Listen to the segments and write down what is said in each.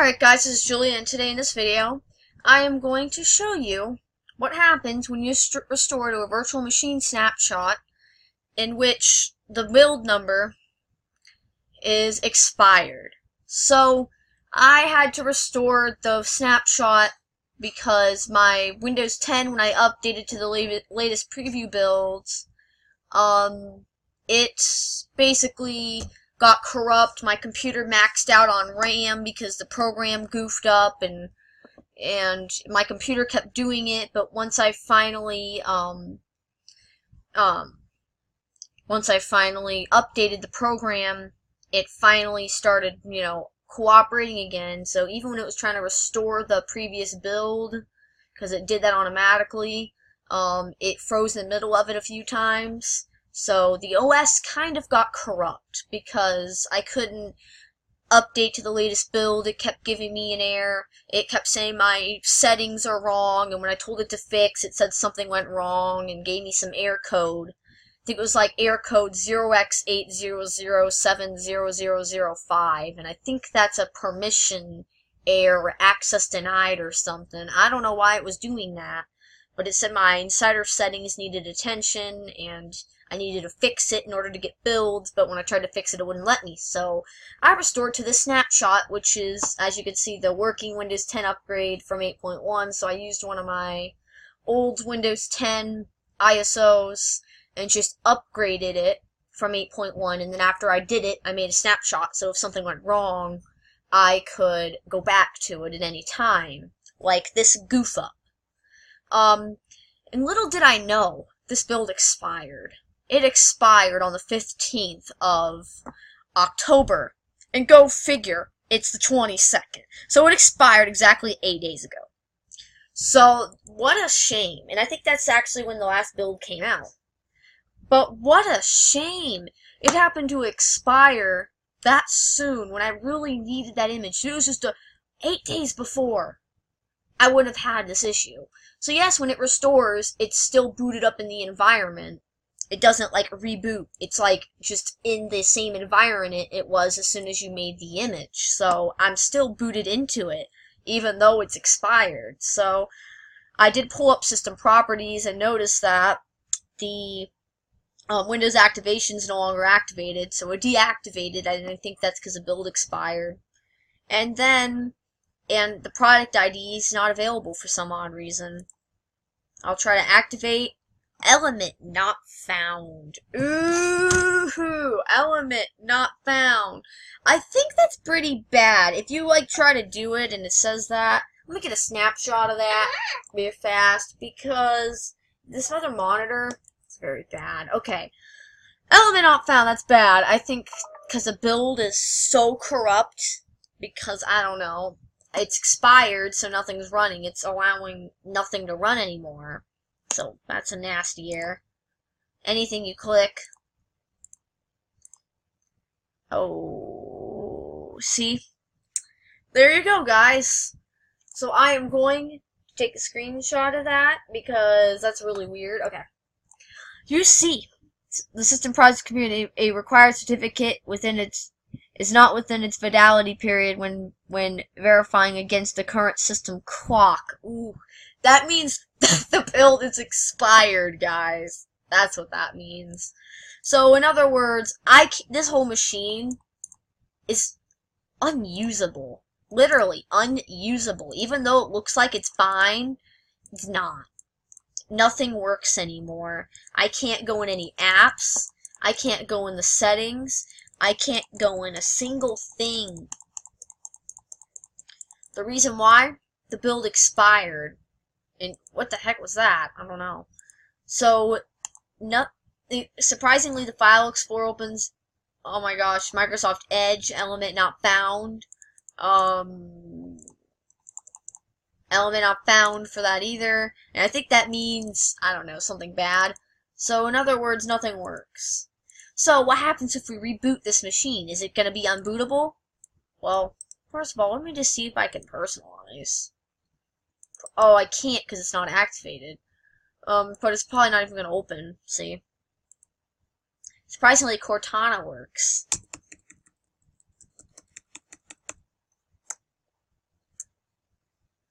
Alright guys, this is Julia and today in this video I am going to show you what happens when you restore to a virtual machine snapshot in which the build number is expired. So I had to restore the snapshot because my Windows 10 when I updated to the latest preview builds um it basically got corrupt. My computer maxed out on RAM because the program goofed up and and my computer kept doing it, but once I finally um um once I finally updated the program, it finally started, you know, cooperating again. So even when it was trying to restore the previous build, because it did that automatically, um, it froze in the middle of it a few times. So the OS kind of got corrupt because I couldn't update to the latest build. It kept giving me an error. It kept saying my settings are wrong, and when I told it to fix, it said something went wrong and gave me some error code. I think it was like error code 0x800700005, and I think that's a permission error access denied or something. I don't know why it was doing that, but it said my insider settings needed attention, and I needed to fix it in order to get builds, but when I tried to fix it, it wouldn't let me. So I restored to the snapshot, which is, as you can see, the working Windows 10 upgrade from 8.1. So I used one of my old Windows 10 ISOs and just upgraded it from 8.1. And then after I did it, I made a snapshot. So if something went wrong, I could go back to it at any time, like this goof up. Um, and little did I know, this build expired. It expired on the 15th of October. And go figure, it's the 22nd. So it expired exactly eight days ago. So, what a shame. And I think that's actually when the last build came out. But what a shame. It happened to expire that soon when I really needed that image. It was just a, eight days before I wouldn't have had this issue. So yes, when it restores, it's still booted up in the environment, it doesn't like reboot. It's like just in the same environment it was as soon as you made the image. So I'm still booted into it, even though it's expired. So I did pull up system properties and notice that the um, Windows activation is no longer activated, so it deactivated, and I think that's because the build expired. And then, and the product ID is not available for some odd reason. I'll try to activate Element not found. Ooh, element not found. I think that's pretty bad. If you like try to do it and it says that, let me get a snapshot of that real fast because this other monitor is very bad. Okay. Element not found, that's bad. I think because the build is so corrupt because I don't know. It's expired, so nothing's running. It's allowing nothing to run anymore. So that's a nasty error. Anything you click. Oh, see? There you go, guys. So I am going to take a screenshot of that because that's really weird. Okay. You see, the system project community a required certificate within its is not within its validity period when when verifying against the current system clock. Ooh, that means the build is expired, guys. That's what that means. So, in other words, I this whole machine is unusable. Literally unusable. Even though it looks like it's fine, it's not. Nothing works anymore. I can't go in any apps. I can't go in the settings. I can't go in a single thing. The reason why? The build expired. And what the heck was that? I don't know. So, no, surprisingly, the File Explorer opens. Oh my gosh, Microsoft Edge element not found. Um, element not found for that either. And I think that means, I don't know, something bad. So, in other words, nothing works. So, what happens if we reboot this machine? Is it going to be unbootable? Well, first of all, let me just see if I can personalize. Oh, I can't because it's not activated. Um, but it's probably not even going to open, see? Surprisingly, Cortana works.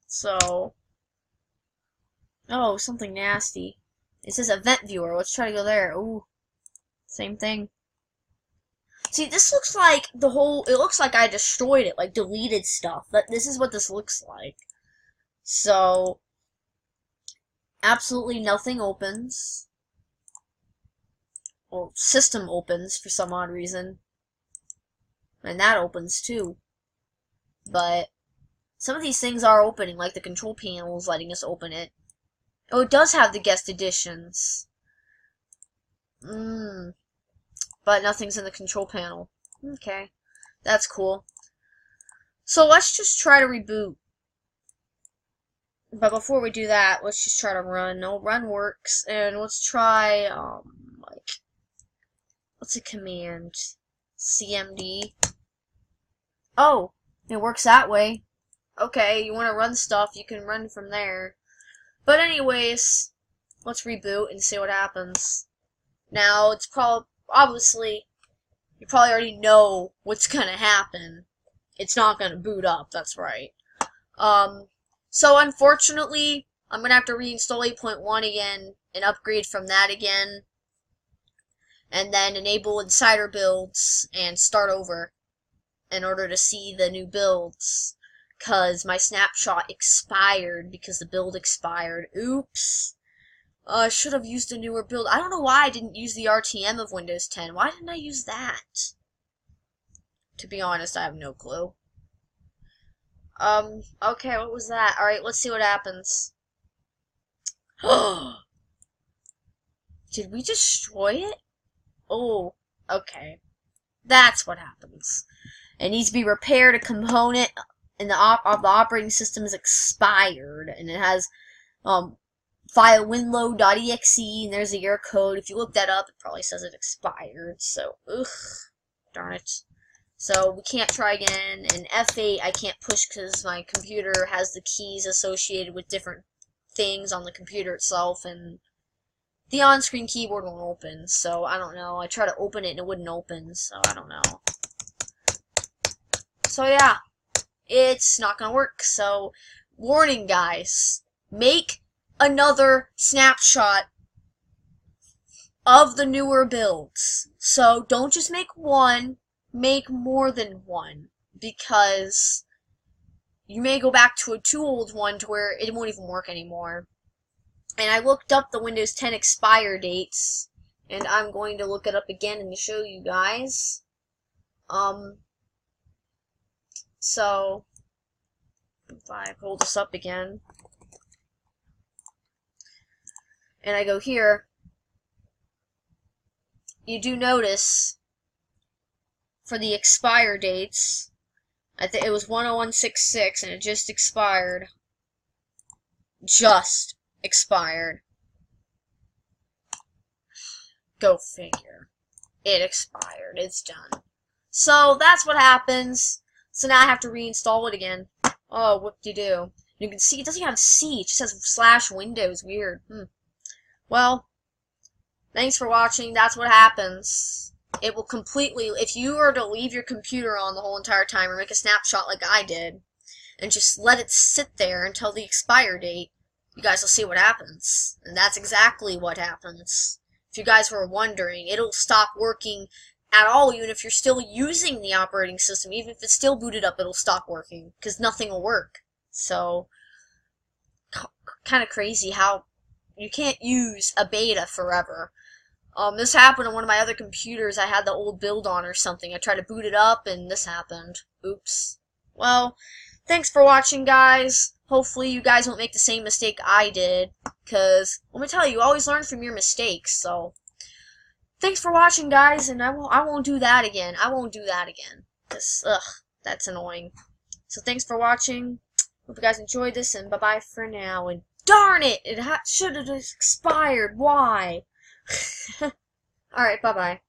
So, oh, something nasty. It says event viewer. Let's try to go there. Ooh, same thing. See, this looks like the whole, it looks like I destroyed it, like deleted stuff. That This is what this looks like. So, absolutely nothing opens. Well, system opens for some odd reason. And that opens too. But, some of these things are opening, like the control panel is letting us open it. Oh, it does have the guest additions. Mmm. But nothing's in the control panel. Okay. That's cool. So let's just try to reboot. But before we do that, let's just try to run. No, run works. And let's try, um, like, what's a command? CMD. Oh, it works that way okay, you want to run stuff, you can run from there. But anyways, let's reboot and see what happens. Now, it's probably, obviously, you probably already know what's gonna happen. It's not gonna boot up, that's right. Um, so unfortunately, I'm gonna have to reinstall 8.1 again and upgrade from that again. And then enable insider builds and start over in order to see the new builds because my snapshot expired because the build expired. Oops. Uh, I should have used a newer build. I don't know why I didn't use the RTM of Windows 10. Why didn't I use that? To be honest, I have no clue. Um, okay, what was that? Alright, let's see what happens. Did we destroy it? Oh, okay. That's what happens. It needs to be repaired, a component and the op of the operating system is expired, and it has um, file winload.exe, and there's a year code. If you look that up, it probably says it expired. So, ugh, darn it. So we can't try again. And F8 I can't push because my computer has the keys associated with different things on the computer itself, and the on-screen keyboard won't open. So I don't know. I tried to open it and it wouldn't open. So I don't know. So yeah it's not going to work. So, warning guys, make another snapshot of the newer builds. So, don't just make one, make more than one. Because you may go back to a too old one to where it won't even work anymore. And I looked up the Windows 10 expire dates, and I'm going to look it up again and show you guys. Um, so, if I pull this up again, and I go here, you do notice for the expire dates, I think it was 10166 and it just expired. Just expired. Go figure. It expired. It's done. So that's what happens. So now I have to reinstall it again. Oh, whoop-de-doo. You can see it doesn't have C, it just has slash windows. Weird. Hmm. Well, thanks for watching. That's what happens. It will completely, if you were to leave your computer on the whole entire time or make a snapshot like I did, and just let it sit there until the expire date, you guys will see what happens. And that's exactly what happens. If you guys were wondering, it'll stop working at all, even if you're still using the operating system, even if it's still booted up, it'll stop working because nothing will work. So, kind of crazy how you can't use a beta forever. Um, this happened on one of my other computers. I had the old build on or something. I tried to boot it up, and this happened. Oops. Well, thanks for watching, guys. Hopefully you guys won't make the same mistake I did, because, let me tell you, you always learn from your mistakes, so thanks for watching, guys, and I won't, I won't do that again. I won't do that again. Because, ugh, that's annoying. So thanks for watching. Hope you guys enjoyed this, and bye-bye for now. And darn it! It should have expired. Why? Alright, bye-bye.